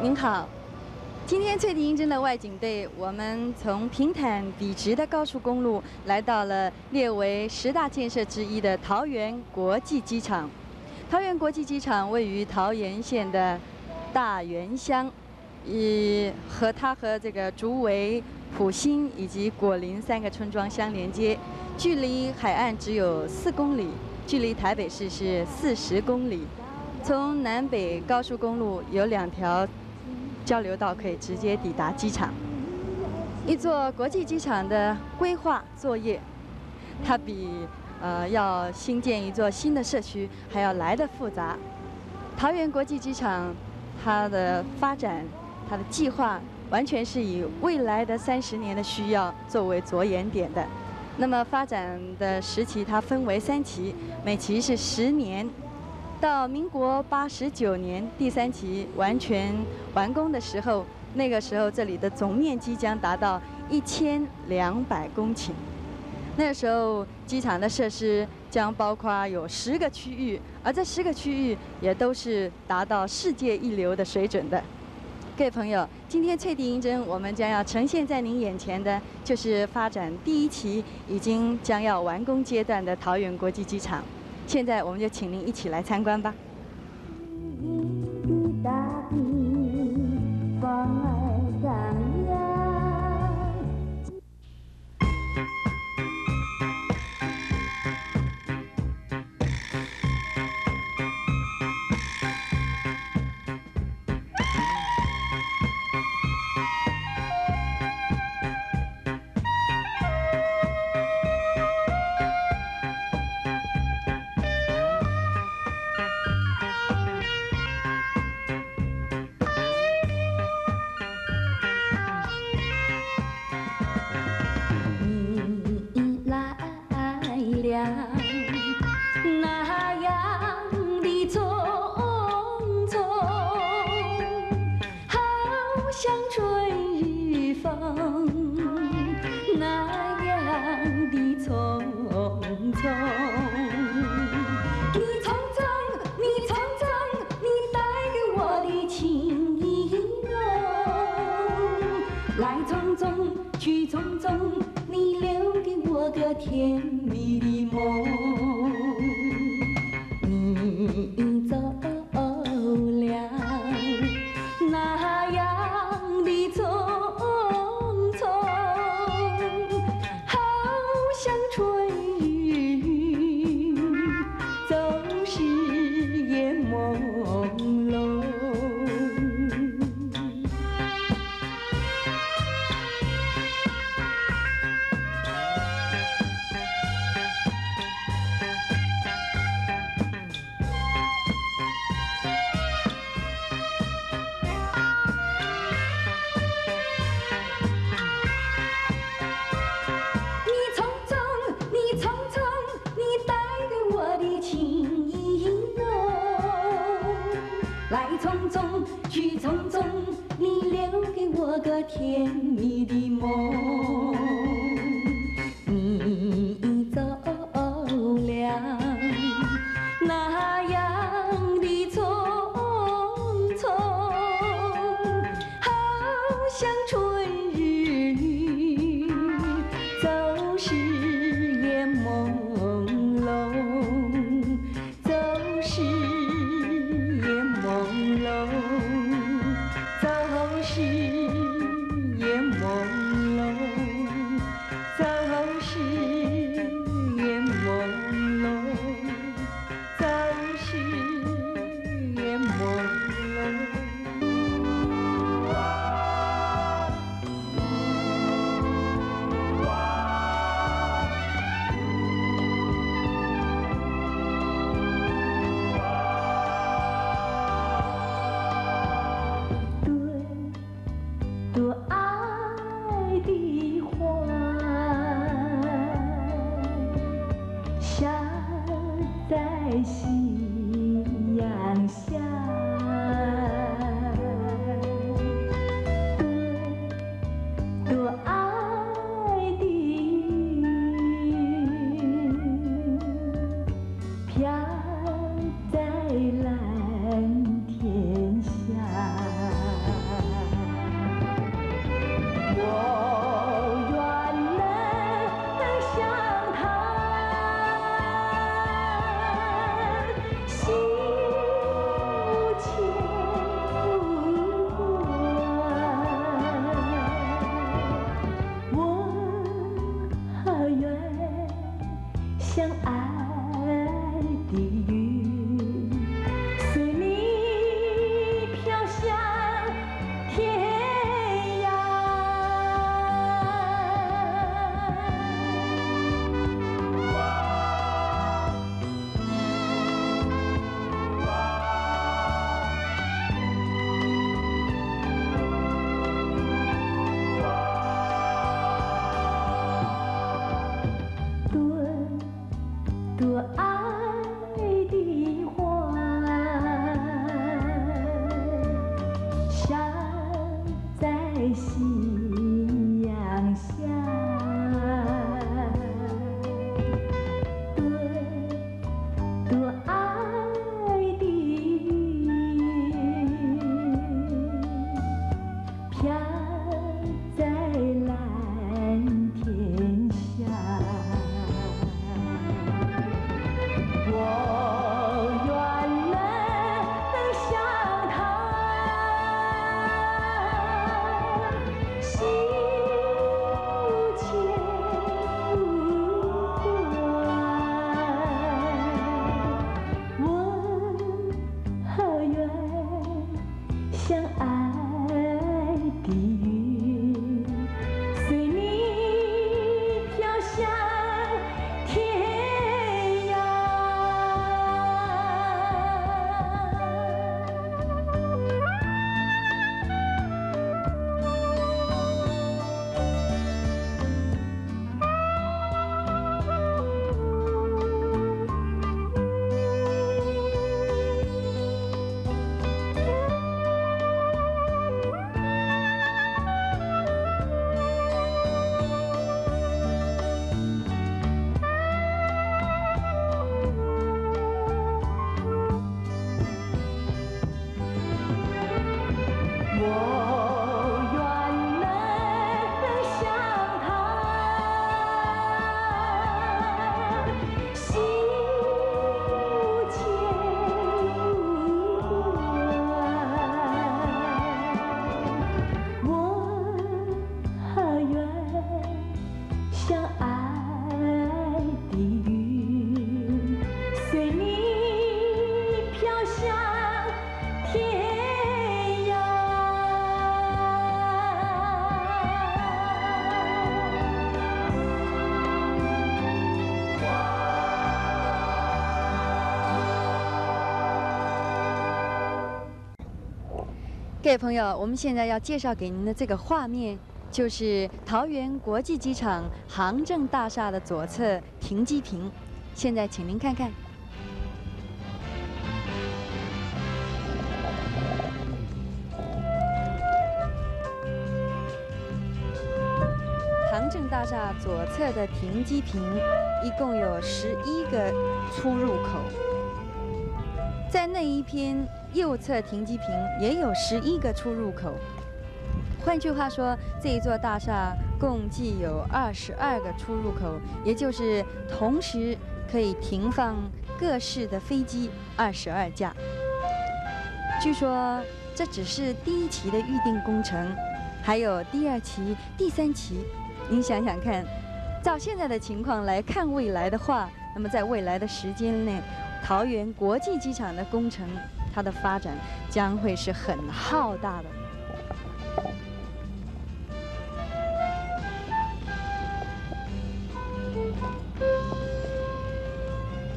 您好。今天翠笛英侦的外景队，我们从平坦笔直的高速公路来到了列为十大建设之一的桃园国际机场。桃园国际机场位于桃园县的大园乡，以和它和这个竹围、埔心以及果林三个村庄相连接，距离海岸只有四公里，距离台北市是四十公里。从南北高速公路有两条。交流道可以直接抵达机场。一座国际机场的规划作业，它比呃要新建一座新的社区还要来的复杂。桃园国际机场，它的发展，它的计划完全是以未来的三十年的需要作为着眼点的。那么发展的时期，它分为三期，每期是十年。到民国八十九年，第三期完全完工的时候，那个时候这里的总面积将达到一千两百公顷。那时候机场的设施将包括有十个区域，而这十个区域也都是达到世界一流的水准的。各位朋友，今天翠笛银针我们将要呈现在您眼前的，就是发展第一期已经将要完工阶段的桃园国际机场。现在我们就请您一起来参观吧。甜蜜的梦。你留给我个甜蜜。各位朋友，我们现在要介绍给您的这个画面，就是桃园国际机场航政大厦的左侧停机坪。现在，请您看看，航政大厦左侧的停机坪一共有十一个出入口，在那一篇。右侧停机坪也有十一个出入口，换句话说，这一座大厦共计有二十二个出入口，也就是同时可以停放各式的飞机二十二架。据说这只是第一期的预定工程，还有第二期、第三期。您想想看，照现在的情况来看未来的话，那么在未来的时间内，桃园国际机场的工程。它的发展将会是很浩大的。